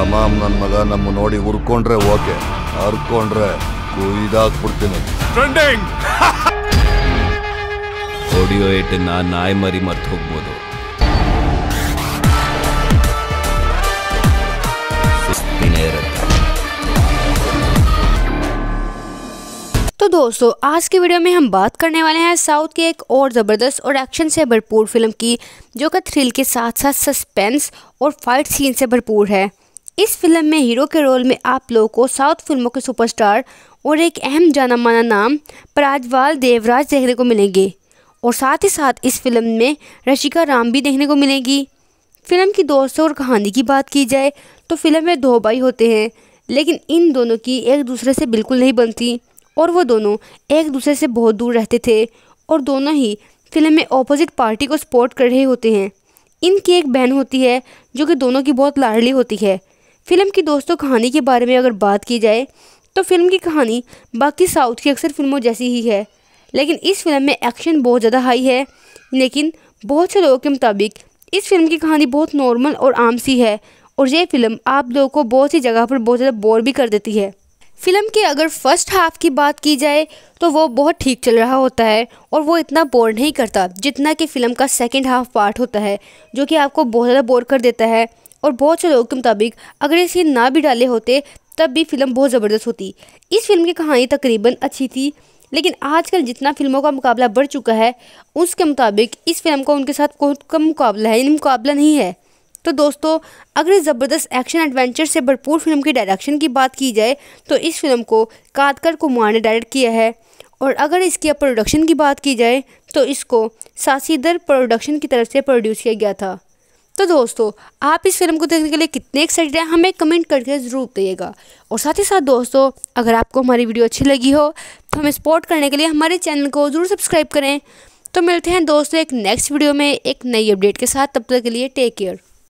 ತಮಾಮ್ ನನ್ನ ಮಗ ನಮ್ಮ ನೋಡಿ ಹುರ್ಕೊಂಡ್ರೆ ಓಕೆ ಹರ್ಕೊಂಡ್ರೆ ಕುಯ್ದಾಕ್ಬಿಡ್ತೀನಿ ಟ್ರೆಂಡಿಂಗ್ ಆಡಿಯೋ ಏಟನ್ನ ನಾಯಿ ಮರಿ ಮರ್ತು ಹೋಗ್ಬೋದು ಸುಸ್ತಿನೇ ಇರುತ್ತೆ तो दोस्तों आज की वीडियो में हम बात करने वाले हैं साउथ की एक और ज़बरदस्त और एक्शन से भरपूर फिल्म की जो कि थ्रिल के साथ साथ सस्पेंस और फाइट सीन से भरपूर है इस फ़िल्म में हीरो के रोल में आप लोगों को साउथ फ़िल्मों के सुपरस्टार और एक अहम जाना माना नाम प्राजवाल देवराज देखने को मिलेंगे। और साथ ही साथ इस फ़िल्म में रशिका राम भी देखने को मिलेंगी। फ़िल्म की दोस्तों और कहानी की बात की जाए तो फ़िल्म में दो भाई होते हैं, लेकिन इन दोनों की एक दूसरे से बिल्कुल नहीं बनती और वो दोनों एक दूसरे से बहुत दूर रहते थे और दोनों ही फ़िल्म में ऑपोजिट पार्टी को सपोर्ट कर रहे होते हैं। इनकी एक बहन होती है जो कि दोनों की बहुत लाडली होती है। फ़िल्म की दोस्तों कहानी के बारे में अगर बात की जाए तो फ़िल्म की कहानी बाकी साउथ की अक्सर फ़िल्मों जैसी ही है। लेकिन इस फ़िल्म में एक्शन बहुत ज़्यादा हाई है, लेकिन बहुत से लोगों के मुताबिक इस फ़िल्म की कहानी बहुत नॉर्मल और आम सी है, और ये फ़िल्म आप लोगों को बहुत सी जगह पर बहुत ज़्यादा बोर भी कर देती है। फ़िल्म के अगर फ़र्स्ट हाफ़ की बात की जाए तो वो बहुत ठीक चल रहा होता है, और वो इतना बोर नहीं करता जितना कि फ़िल्म का सेकंड हाफ़ पार्ट होता है, जो कि आपको बहुत ज़्यादा बोर कर देता है। और बहुत से लोगों के मुताबिक अगर ये सीन ना भी डाले होते, तब भी फ़िल्म बहुत ज़बरदस्त होती। इस फ़िल्म की कहानी तकरीबन अच्छी थी, लेकिन आजकल जितना फ़िल्मों का मुकाबला बढ़ चुका है, उसके मुताबिक इस फ़िल्म का उनके साथ कोई कम मुकाबला है, यानी मुकाबला नहीं है। तो दोस्तों, अगर इस ज़बरदस्त एक्शन एडवेंचर से भरपूर फ़िल्म की डायरेक्शन की बात की जाए तो इस फ़िल्म को कादकर कुमार ने डायरेक्ट किया है। और अगर इसकी प्रोडक्शन की बात की जाए तो इसको सासीदर प्रोडक्शन की तरफ़ से प्रोड्यूस किया गया था। तो दोस्तों, आप इस फ़िल्म को देखने के लिए कितने एक्साइटेड हैं, हमें कमेंट करके ज़रूर बताइएगा। और साथ ही साथ दोस्तों, अगर आपको हमारी वीडियो अच्छी लगी हो तो हमें सपोर्ट करने के लिए हमारे चैनल को ज़रूर सब्सक्राइब करें। तो मिलते हैं दोस्तों एक नेक्स्ट वीडियो में एक नई अपडेट के साथ, तब तक के लिए टेक केयर